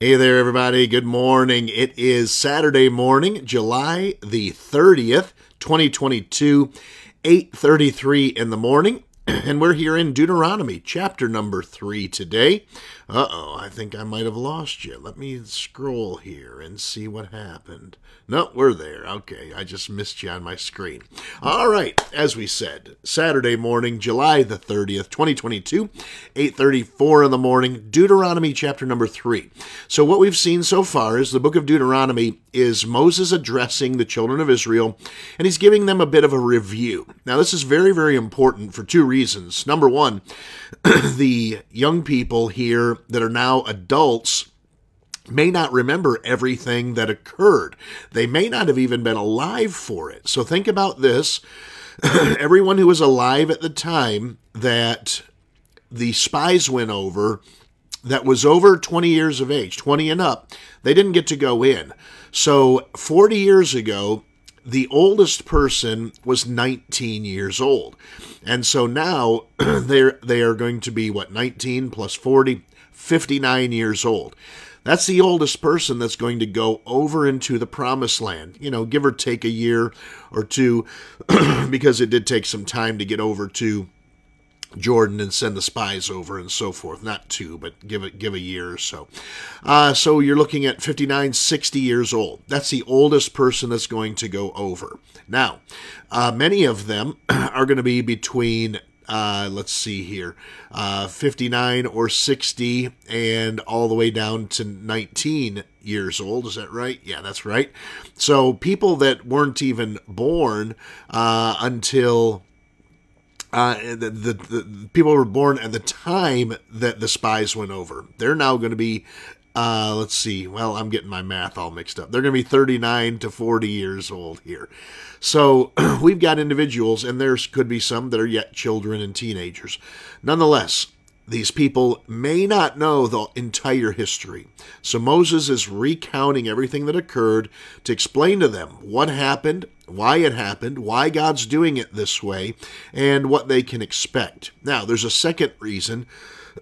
Hey there, everybody. Good morning. It is Saturday morning, July the 30th, 2022, 8.33 in the morning. And we're here in Deuteronomy, chapter number 3 today. Uh-oh, I think I might have lost you. Let me scroll here and see what happened. No, we're there. Okay, I just missed you on my screen. All right, as we said, Saturday morning, July the 30th, 2022, 8:34 in the morning, Deuteronomy chapter number 3. So what we've seen so far is the book of Deuteronomy is Moses addressing the children of Israel and he's giving them a bit of a review. Now, this is very very important for two reasons. Number 1, the young people here that are now adults may not remember everything that occurred. They may not have even been alive for it. So think about this. Everyone who was alive at the time that the spies went over, that was over 20 years of age, 20 and up, they didn't get to go in. So 40 years ago, the oldest person was 19 years old. And so now they're they are going to be what 19 plus 40 59 years old. That's the oldest person that's going to go over into the promised land, you know, give or take a year or two, because it did take some time to get over to Jordan and send the spies over and so forth. Not two, but give it give a year or so. Uh, so you're looking at 59, 60 years old. That's the oldest person that's going to go over. Now, uh, many of them are going to be between uh, let's see here, uh, 59 or 60, and all the way down to 19 years old. Is that right? Yeah, that's right. So people that weren't even born uh, until. Uh, the, the, the people were born at the time that the spies went over. They're now going to be uh, let's see. Well, I'm getting my math all mixed up. They're going to be 39 to 40 years old here. So we've got individuals, and there could be some that are yet children and teenagers. Nonetheless, these people may not know the entire history. So Moses is recounting everything that occurred to explain to them what happened, why it happened, why God's doing it this way, and what they can expect. Now, there's a second reason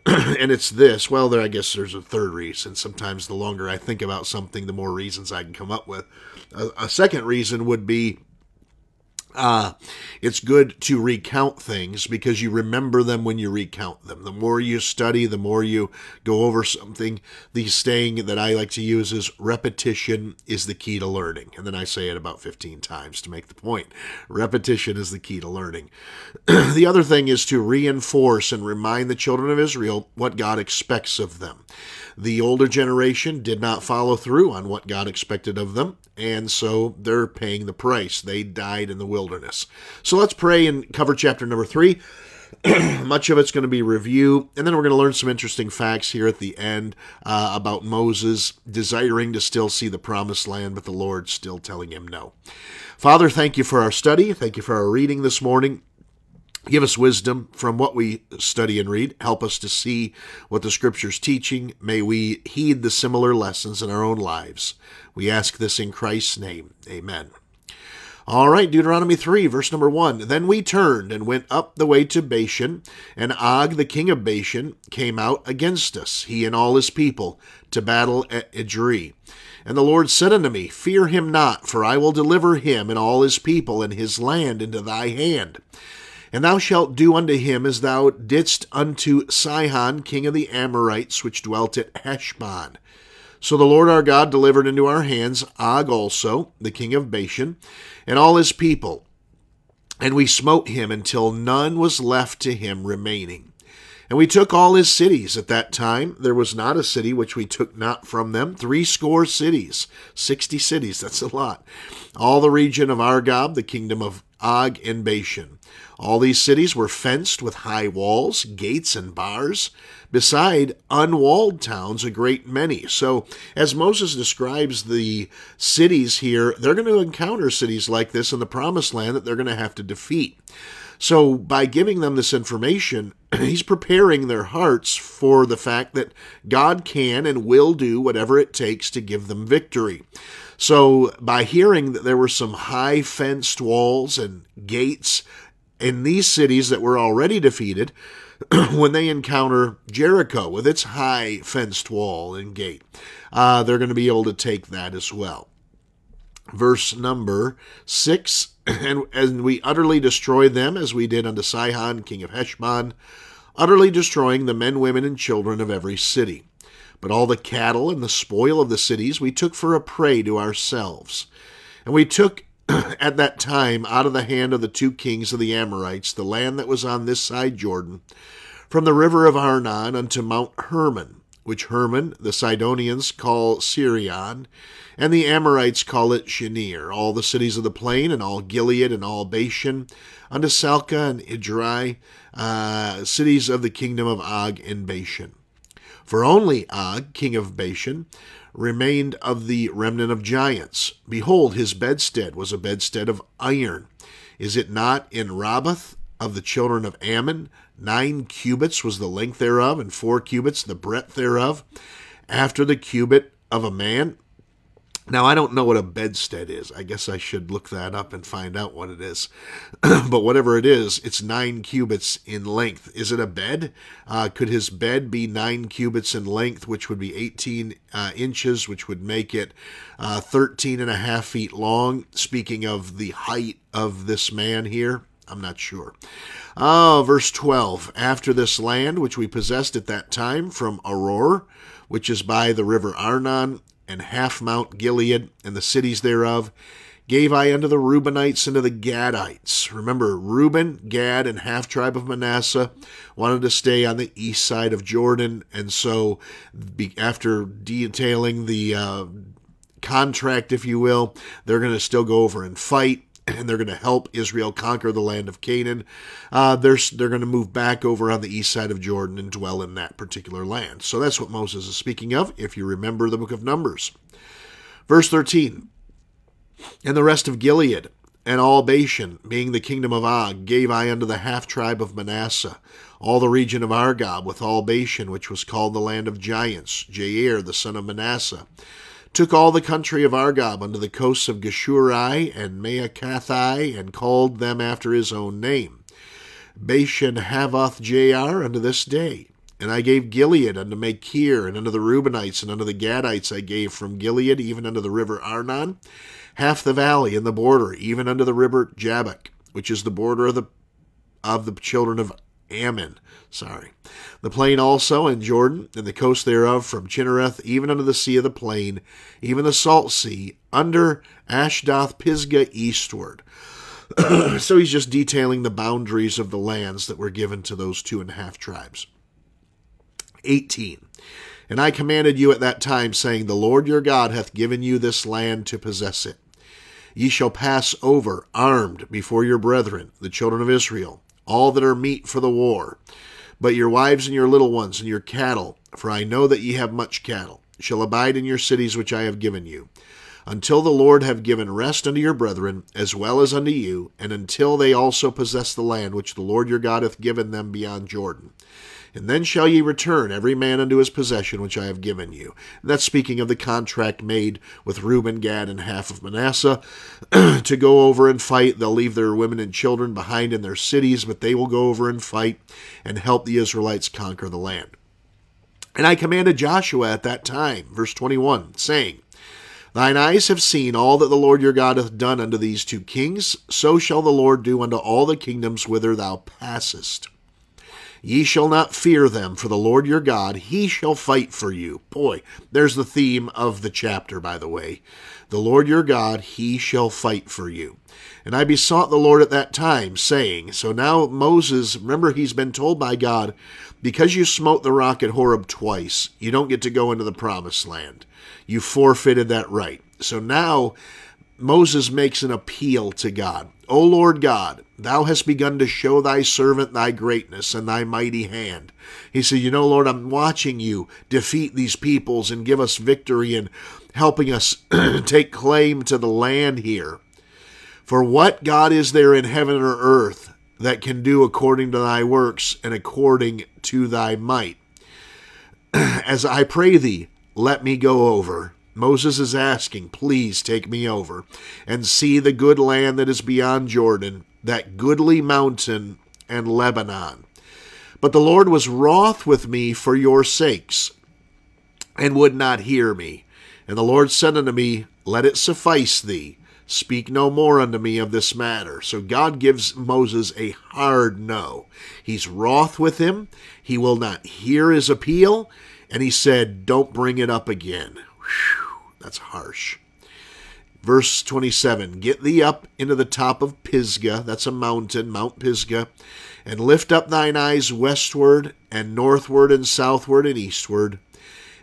and it's this. Well, there I guess there's a third reason. Sometimes the longer I think about something, the more reasons I can come up with. A, a second reason would be uh, it's good to recount things because you remember them when you recount them. The more you study, the more you go over something. The saying that I like to use is repetition is the key to learning. And then I say it about 15 times to make the point. Repetition is the key to learning. the other thing is to reinforce and remind the children of Israel what God expects of them. The older generation did not follow through on what God expected of them, and so they're paying the price. They died in the wilderness. So let's pray and cover chapter number three. Much of it's going to be review, and then we're going to learn some interesting facts here at the end uh, about Moses desiring to still see the promised land, but the Lord still telling him no. Father, thank you for our study. Thank you for our reading this morning. Give us wisdom from what we study and read. Help us to see what the Scripture's teaching. May we heed the similar lessons in our own lives. We ask this in Christ's name. Amen. All right, Deuteronomy 3, verse number 1. Then we turned and went up the way to Bashan, and Og, the king of Bashan, came out against us, he and all his people, to battle at Edrei. And the Lord said unto me, Fear him not, for I will deliver him and all his people and his land into thy hand and thou shalt do unto him as thou didst unto Sihon, king of the Amorites, which dwelt at Heshbon. So the Lord our God delivered into our hands Og also, the king of Bashan, and all his people. And we smote him until none was left to him remaining. And we took all his cities. At that time, there was not a city which we took not from them. Three score cities, sixty cities, that's a lot. All the region of Argob, the kingdom of Og and Bashan. All these cities were fenced with high walls, gates, and bars, beside unwalled towns, a great many. So, as Moses describes the cities here, they're going to encounter cities like this in the promised land that they're going to have to defeat. So, by giving them this information, he's preparing their hearts for the fact that God can and will do whatever it takes to give them victory. So, by hearing that there were some high fenced walls and gates in these cities that were already defeated, when they encounter Jericho with its high fenced wall and gate. Uh, they're going to be able to take that as well. Verse number 6 and, and we utterly destroyed them as we did unto Sihon, king of Heshbon, utterly destroying the men, women, and children of every city. But all the cattle and the spoil of the cities we took for a prey to ourselves. And we took at that time out of the hand of the two kings of the Amorites the land that was on this side Jordan, from the river of Arnon unto Mount Hermon, which Hermon the Sidonians call Sirion, and the Amorites call it Shenir, all the cities of the plain, and all Gilead, and all Bashan, unto Salchah and Edrei, uh, cities of the kingdom of Og and Bashan. For only Og, king of Bashan, remained of the remnant of giants. Behold, his bedstead was a bedstead of iron. Is it not in Rabbath of the children of Ammon? Nine cubits was the length thereof, and four cubits the breadth thereof. After the cubit of a man, now, I don't know what a bedstead is. I guess I should look that up and find out what it is. but whatever it is, it's nine cubits in length. Is it a bed? Uh, could his bed be nine cubits in length, which would be 18 uh, inches, which would make it uh, 13 and a half feet long? Speaking of the height of this man here, I'm not sure. Oh, verse 12. After this land, which we possessed at that time from Aroer, which is by the river Arnon, and half Mount Gilead and the cities thereof, gave I unto the Reubenites and to the Gadites. Remember, Reuben, Gad, and half tribe of Manasseh wanted to stay on the east side of Jordan, and so after detailing the uh, contract, if you will, they're going to still go over and fight and they're going to help Israel conquer the land of Canaan. Uh, they're they're going to move back over on the east side of Jordan and dwell in that particular land. So that's what Moses is speaking of, if you remember the book of Numbers. Verse 13 And the rest of Gilead and all Bashan, being the kingdom of Og, gave I unto the half tribe of Manasseh, all the region of Argob, with all Bashan, which was called the land of giants, Jair the son of Manasseh took all the country of Argob unto the coasts of Geshurai and Maacathai, and called them after his own name. Bashan Havoth Jair unto this day. And I gave Gilead unto Machir, and unto the Reubenites, and unto the Gadites I gave from Gilead, even unto the river Arnon, half the valley and the border, even unto the river Jabbok, which is the border of the of the children of Ammon. Sorry. The plain also, and Jordan, and the coast thereof, from Chinnereth even unto the sea of the plain, even the salt sea, under Ashdoth Pisgah eastward. so he's just detailing the boundaries of the lands that were given to those two and a half tribes. 18. And I commanded you at that time, saying, The Lord your God hath given you this land to possess it. Ye shall pass over armed before your brethren, the children of Israel all that are meet for the war. But your wives and your little ones and your cattle, for I know that ye have much cattle, shall abide in your cities which I have given you, until the Lord have given rest unto your brethren, as well as unto you, and until they also possess the land which the Lord your God hath given them beyond Jordan. And then shall ye return every man unto his possession which I have given you. And that's speaking of the contract made with Reuben, Gad, and half of Manasseh to go over and fight. They'll leave their women and children behind in their cities, but they will go over and fight and help the Israelites conquer the land. And I commanded Joshua at that time, verse 21, saying, Thine eyes have seen all that the Lord your God hath done unto these two kings, so shall the Lord do unto all the kingdoms whither thou passest. Ye shall not fear them, for the Lord your God, he shall fight for you. Boy, there's the theme of the chapter, by the way. The Lord your God, he shall fight for you. And I besought the Lord at that time, saying, So now Moses, remember, he's been told by God, because you smote the rock at Horeb twice, you don't get to go into the promised land. You forfeited that right. So now Moses makes an appeal to God. O Lord God, thou hast begun to show thy servant thy greatness and thy mighty hand. He said, You know, Lord, I'm watching you defeat these peoples and give us victory and helping us take claim to the land here. For what God is there in heaven or earth that can do according to thy works and according to thy might? As I pray thee, let me go over. Moses is asking, Please take me over and see the good land that is beyond Jordan, that goodly mountain and Lebanon. But the Lord was wroth with me for your sakes, and would not hear me. And the Lord said unto me, Let it suffice thee. Speak no more unto me of this matter. So God gives Moses a hard no. He's wroth with him. He will not hear his appeal. And he said, Don't bring it up again. Whew, that's harsh. Verse 27 Get thee up into the top of Pisgah, that's a mountain, Mount Pisgah, and lift up thine eyes westward and northward and southward and eastward,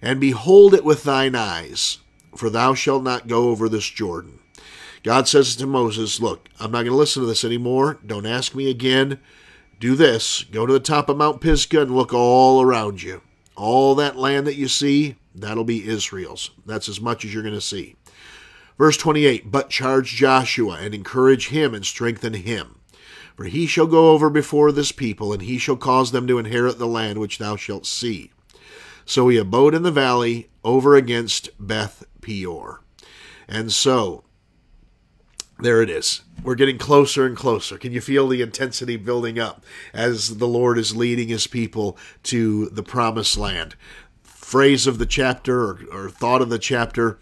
and behold it with thine eyes, for thou shalt not go over this Jordan. God says to Moses, Look, I'm not going to listen to this anymore. Don't ask me again. Do this go to the top of Mount Pisgah and look all around you. All that land that you see, that'll be Israel's. That's as much as you're going to see. Verse 28 But charge Joshua and encourage him and strengthen him. For he shall go over before this people, and he shall cause them to inherit the land which thou shalt see. So he abode in the valley over against Beth Peor. And so, there it is. We're getting closer and closer. Can you feel the intensity building up as the Lord is leading his people to the promised land? Phrase of the chapter or, or thought of the chapter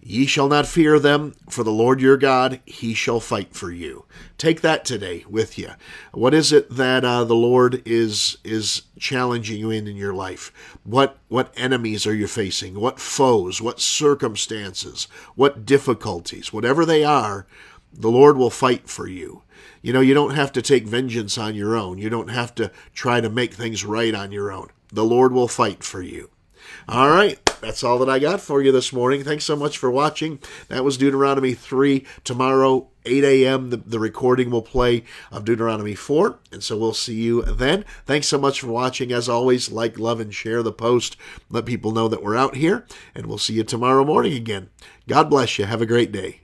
Ye shall not fear them, for the Lord your God, he shall fight for you. Take that today with you. What is it that uh, the Lord is is challenging you in in your life? What what enemies are you facing? What foes? What circumstances? What difficulties? Whatever they are, the Lord will fight for you. You know, you don't have to take vengeance on your own. You don't have to try to make things right on your own. The Lord will fight for you. All right, that's all that I got for you this morning. Thanks so much for watching. That was Deuteronomy 3. Tomorrow, 8 a.m., the, the recording will play of Deuteronomy 4. And so we'll see you then. Thanks so much for watching. As always, like, love, and share the post. Let people know that we're out here. And we'll see you tomorrow morning again. God bless you. Have a great day.